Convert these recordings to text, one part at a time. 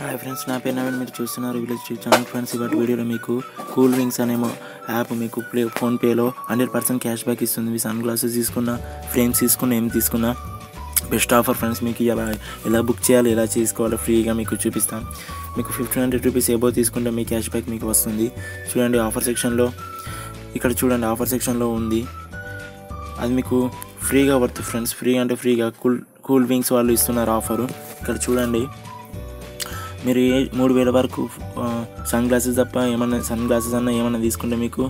Hi friends నా పేరు నవీన్ మీరు చూస్తున్నారు విలేజ్ టీవీ ఛానల్ ఫ్రెండ్స్ ఇవాటి వీడియోలో మీకు కూల్ వింగ్స్ అనే యాప్ మీకు ప్లే ఫోన్పేలో హండ్రెడ్ పర్సెంట్ క్యాష్ బ్యాక్ ఇస్తుంది. మీ సన్ గ్లాసెస్ తీసుకున్న ఫ్రేమ్స్ తీసుకున్న ఏం తీసుకున్నా బెస్ట్ ఆఫర్ ఫ్రెండ్స్ మీకు ఎలా ఎలా బుక్ చేయాలి ఎలా చేసుకోవాలో ఫ్రీగా మీకు చూపిస్తాను మీకు ఫిఫ్టీన్ హండ్రెడ్ రూపీస్ ఏబో తీసుకుంటే మీ క్యాష్ బ్యాక్ మీకు వస్తుంది. చూడండి ఆఫర్ సెక్షన్లో ఇక్కడ చూడండి ఆఫర్ సెక్షన్లో ఉంది. అది మీకు ఫ్రీగా వర్త్ ఫ్రెండ్స్ ఫ్రీ అంటే ఫ్రీగా కూల్ కూల్ వింగ్స్ వాళ్ళు ఇస్తున్నారు ఆఫరు. ఇక్కడ చూడండి. మీరు ఏ మూడు వేల వరకు సన్ గ్లాసెస్ తప్ప ఏమన్నా సన్ గ్లాసెస్ అన్న ఏమన్నా తీసుకుంటే మీకు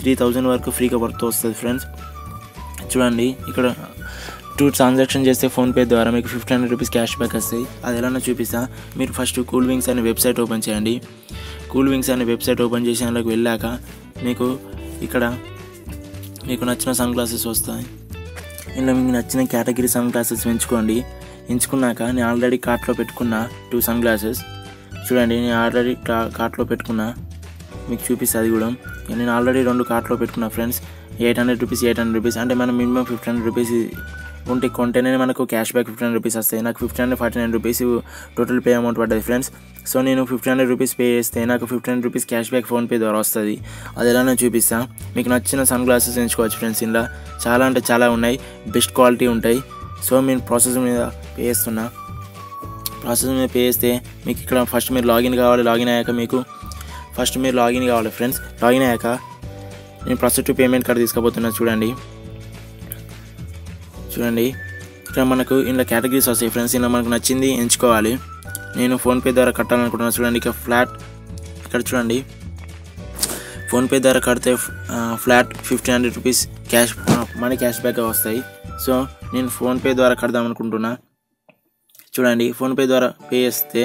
త్రీ థౌజండ్ వరకు ఫ్రీగా వర్త్ వస్తుంది ఫ్రెండ్స్. చూడండి ఇక్కడ టూ ట్రాన్సాక్షన్ చేస్తే ఫోన్పే ద్వారా మీకు fifty hundred rupees cash back వస్తాయి. అది ఎలానో చూపిస్తా. మీరు ఫస్ట్ కూల్ వింగ్స్ అనే వెబ్సైట్ ఓపెన్ చేయండి. కూల్ వింగ్స్ అనే వెబ్సైట్ ఓపెన్ చేసి అందులోకి వెళ్ళాక మీకు ఇక్కడ మీకు నచ్చిన సన్ గ్లాసెస్ వస్తాయి. ఇందులో మీకు నచ్చిన కేటగిరీ సన్ గ్లాసెస్ ఎంచుకోండి. ఎంచుకున్నాక నేను ఆల్రెడీ కార్ట్లో పెట్టుకున్న టూ సన్ గ్లాసెస్ చూడండి నేను ఆల్రెడీ కార్ట్లో పెట్టుకున్న మీకు చూపిస్తుంది అది కూడా. నేను ఆల్రెడీ రెండు కార్ట్లో పెట్టుకున్న friends eight hundred rupees eight hundred rupees అంటే మనం మినిమం ఫిఫ్టీ హండ్రెడ్ రూపీస్ ఉంటే కొంటేనే మనకు cash back fifty hundred rupees వస్తాయి. నాకు fifty hundred forty nine rupees total pay amount పడ్డది ఫ్రెండ్స్ సో నేను ఫిఫ్టీ హండ్రెడ్ రూపీస్ పే చేస్తే నాకు fifty hundred rupees cash back PhonePe ద్వారా వస్తుంది. అది ఎలా నేను మీకు నచ్చిన సన్ గ్లాసెస్ ఎంచుకోవచ్చు ఫ్రెండ్స్ ఇలా చాలా అంటే చాలా ఉన్నాయి. బెస్ట్ క్వాలిటీ ఉంటాయి. సో మీరు ప్రాసెస్ మీద పే చేస్తున్నా. ప్రాసెస్ మీద పే చేస్తే మీకు ఇక్కడ ఫస్ట్ మీరు లాగిన్ కావాలి లాగిన్ అయ్యాక మీకు ఫస్ట్ మీరు లాగిన్ కావాలి ఫ్రెండ్స్ లాగిన్ అయ్యాక నేను ప్రస్తుత పేమెంట్ కార్డు తీసుకుపోతున్నాను చూడండి. చూడండి. ఇక్కడ మనకు ఇందులో కేటగిరీస్ వస్తాయి ఫ్రెండ్స్ ఇందులో మనకు నచ్చింది ఎంచుకోవాలి. నేను ఫోన్పే ద్వారా కట్టాలనుకుంటున్నాను చూడండి. ఇక ఫ్లాట్ ఇక్కడ చూడండి. ఫోన్పే ద్వారా కడితే flat fifteen hundred rupees cash money cash back వస్తాయి. సో నేను ఫోన్పే ద్వారా కడదాం అనుకుంటున్నా. చూడండి ఫోన్పే ద్వారా పే చేస్తే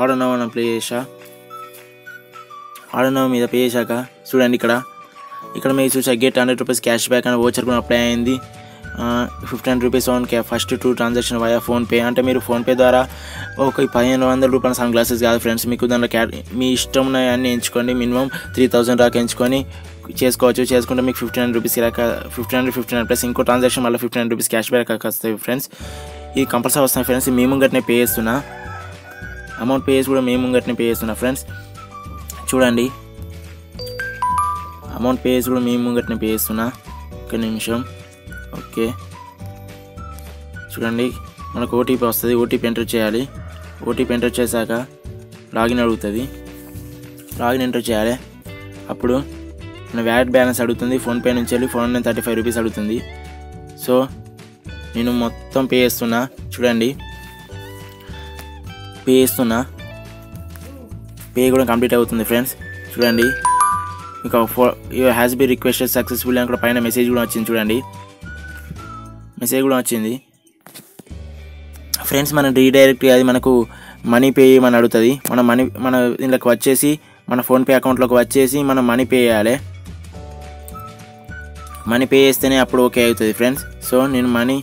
ఆర్డర్ నవ్ అని ప్లే చేసా ఆర్డర్ నవ్ మీద పే చేశాక చూడండి ఇక్కడ. ఇక్కడ మీరు చూసా get hundred rupees cash back అని ఓచర్ కూడా అప్లై అయింది. ఫిఫ్టీన్ రూపీస్ ఓన్ క్యా first two transaction via PhonePe అంటే మీరు ఫోన్పే ద్వారా ఒక పదిహేను వందల రూపాయల సన్ గ్లాసెస్ కాదు ఫ్రెండ్స్ మీకు దాంట్లో క్యా మీ ఇష్టం అన్నీ ఎంచుకోండి. మినిమం త్రీ థౌసండ్ దాకా ఎంచుకొని చేసుకోవచ్చు. చేసుకుంటే మీకు fifteen hundred rupees ఇలాక fifteen hundred fifteen hundred plus ఇంకో ట్రాన్సాక్షన్ మళ్ళీ fifteen hundred rupees cash back వస్తాయి ఫ్రెండ్స్ ఇది కంపల్సరీ వస్తాయి ఫ్రెండ్స్ మేము గట్టినే పే చేస్తున్నా. అమౌంట్ పే చేసి కూడా మేము గట్టినే పే చేస్తున్నా ఫ్రెండ్స్ చూడండి. అమౌంట్ పే చేసి కూడా మేము గట్టినే పే చేస్తున్నా. ఒక నిమిషం. ఓకే. చూడండి మనకు ఓటీపీ వస్తుంది ఓటీపీ ఎంటర్ చేయాలి. ఓటీపీ ఎంటర్ చేశాక లాగిన్ అడుగుతుంది. లాగిన్ ఎంటర్ చేయాలి. అప్పుడు మన వ్యాలెట్ బ్యాలెన్స్ అడుగుతుంది ఫోన్పే నుంచి వెళ్ళి ఫోన్ థర్టీ ఫైవ్ రూపీస్ అడుగుతుంది. సో నేను మొత్తం పే చేస్తున్నా చూడండి. పే చేస్తున్నా. పే కూడా కంప్లీట్ అవుతుంది ఫ్రెండ్స్. చూడండి. మీకు ఫో you has be requested successful అని కూడా పైన మెసేజ్ కూడా వచ్చింది చూడండి. మెసేజ్ కూడా వచ్చింది. ఫ్రెండ్స్ మన రీడైరెక్ట్ అది మనకు మనీ పే చేయమని అడుగుతుంది. మన మనీ మన దీంట్లోకి వచ్చేసి మన ఫోన్పే అకౌంట్లోకి వచ్చేసి మనం మనీ పే చేయాలి. మనీ పే చేస్తేనే అప్పుడు ఓకే అవుతుంది ఫ్రెండ్స్. సో నేను మనీ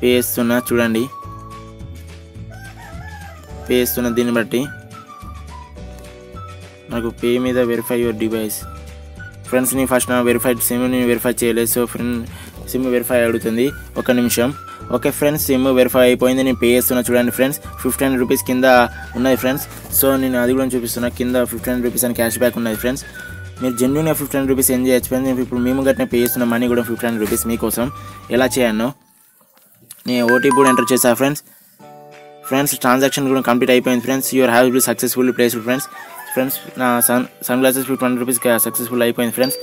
పే చేస్తున్నా చూడండి. పే చేస్తున్న దీన్ని బట్టి నాకు పే మీద వెరిఫై యువర్ డివైస్ ఫ్రెండ్స్ నేను ఫస్ట్ నా వెరిఫైడ్ సిమ్ నేను వెరిఫై చేయలేదు. సో ఫ్రెండ్ సిమ్ వెరిఫై అడుగుతుంది. ఒక నిమిషం. ఓకే ఫ్రెండ్స్ సిమ్ వెరిఫై అయిపోయింది. నేను పే చేస్తున్నా చూడండి ఫ్రెండ్స్. ఫిఫ్టీ హండ్రెడ్ రూపీస్ కింద ఉన్నది ఫ్రెండ్స్. సో నేను అది కూడా చూపిస్తున్నా. కింద ఫిఫ్టీ హండ్రెడ్ రూపీస్ అని క్యాష్ బ్యాక్ ఉన్నది ఫ్రెండ్స్. మీరు జెన్యున్గా ఫిఫ్టీ హండ్రెడ్ రూపీస్ ఏం చేయొచ్చు ఫ్రెండ్స్ ఇప్పుడు మేము గట్టిన పే చేస్తున్న మనీ కూడా ఫిఫ్టీ హండ్రెడ్ రూపీస్ మీకోసం. ఎలా చేయను నేను ఓటీపీ కూడా ఎంటర్ చేశాను ఫ్రెండ్స్. ఫ్రెండ్స్ ట్రాన్సాక్షన్ కూడా కంప్లీట్ అయిపోయింది friends. Your have be successful place friends friends నా sun sun glasses fifty hundred rupees successful అయిపోయింది friends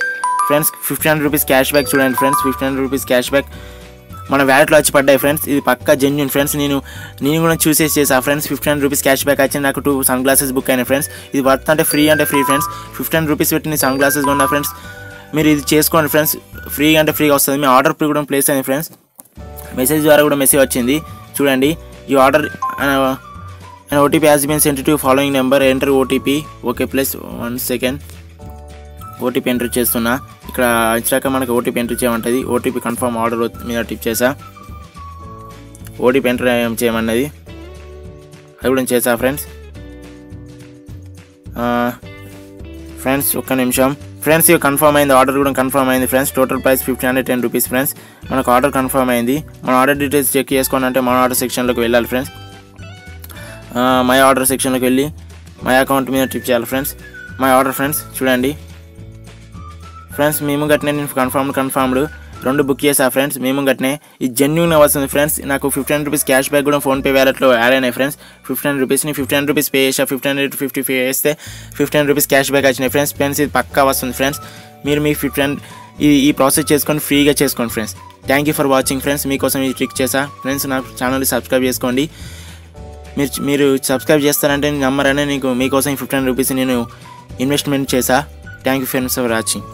friends fifty hundred rupees cash back చూడండి friends fifty hundred rupees cash back మన వ్యాలెట్లో వచ్చి పడ్డాయి friends ఇది పక్కా జెన్యున్ ఫ్రెండ్స్. నేను నేను కూడా చూసేసి చేసా friends fifteen rupees cash back వచ్చింది. నాకు టూ సన్ గ్లాసెస్ బుక్ అయినాయి ఫ్రెండ్స్. ఇది వర్త్ అంటే ఫ్రీ అంటే ఫ్రీ ఫ్రెండ్స్. ఫిఫ్టీన్ రూపీస్ పెట్టి నేను సన్ గ్లాసెస్ కొన్నా ఫ్రెండ్స్. మీరు ఇది చేసుకోండి ఫ్రెండ్స్. ఫ్రీ అంటే ఫ్రీగా వస్తుంది. మీ ఆర్డర్ కూడా ప్లేస్ అయింది ఫ్రెండ్స్. మెసేజ్ ద్వారా కూడా మెసేజ్ వచ్చింది. చూడండి ఈ order and OTP has been sent to following number enter OTP okay plus one second OTP enter చేస్తున్నా. ఇక్కడ వచ్చాక మనకి ఓటీపీ ఎంటర్ చేయమంటుంది. ఓటీపీ కన్ఫర్మ్ ఆర్డర్ మీద టిప్ చేసా. ఓటీపీ ఎంటర్ చేయమన్నది. అది కూడా చేసా ఫ్రెండ్స్. ఫ్రెండ్స్ ఒక్క నిమిషం. ఫ్రెండ్స్ ఇక కన్ఫర్మ్ అయింది. ఆర్డర్ కూడా కన్ఫర్మ్ అయింది friends. Total price fifteen hundred ten rupees friends. మనకు ఆర్డర్ కన్ఫర్మ్ అయింది. మన ఆర్డర్ డీటెయిల్స్ చెక్ చేసుకోవాలంటే మన ఆర్డర్ సెక్షన్లోకి వెళ్ళాలి ఫ్రెండ్స్. మై ఆర్డర్ సెక్షన్లోకి వెళ్ళి మై అకౌంట్ మీద ట్రిప్ చేయాలి ఫ్రెండ్స్. మై ఆర్డర్ ఫ్రెండ్స్ చూడండి. ఫ్రెండ్స్ మేము గట్టినే నేను కన్ఫర్మ్ కన్ఫర్మ్డ్ రెండు బుక్ చేసా ఫ్రెండ్స్ మేము గట్టినే ఇది జెన్యున్ వస్తుంది ఫ్రెండ్స్ నాకు ఫిఫ్టీన్ రూపీస్ క్యాష్ బ్యాక్ కూడా ఫోన్పే వ్యాలెట్లో యాడ్ అయినాయి ఫ్రెండ్స్ ఫిఫ్టీన్ రూపీస్ని ఫిఫ్టీన్ రూపీస్ పే చేసా ఫిఫ్టీన్ ఫిఫ్టీ పే చేస్తే ఫిఫ్టీన్ రూపీస్ క్యాష్ బ్యాక్ వచ్చినాయి ఫ్రెండ్స్ ఫ్రెండ్స్ ఇది పక్కా వస్తుంది ఫ్రెండ్స్ మీరు మీ హండ్రెడ్ ఈ ఈ ప్రాసెస్ చేసుకొని ఫ్రీగా చేసుకోండి friends thank you for watching friends మీకోసం ఈ ట్రిక్ చేసా. ఫ్రెండ్స్ నా ఛానల్ని సబ్స్క్రైబ్ చేసుకోండి. మీరు మీరు సబ్స్క్రైబ్ చేస్తారంటే నమ్మరనే నీకు మీకోసం ఫిఫ్టీన్ రూపీస్ నేను ఇన్వెస్ట్మెంట్ చేసా. Thank you friends for watching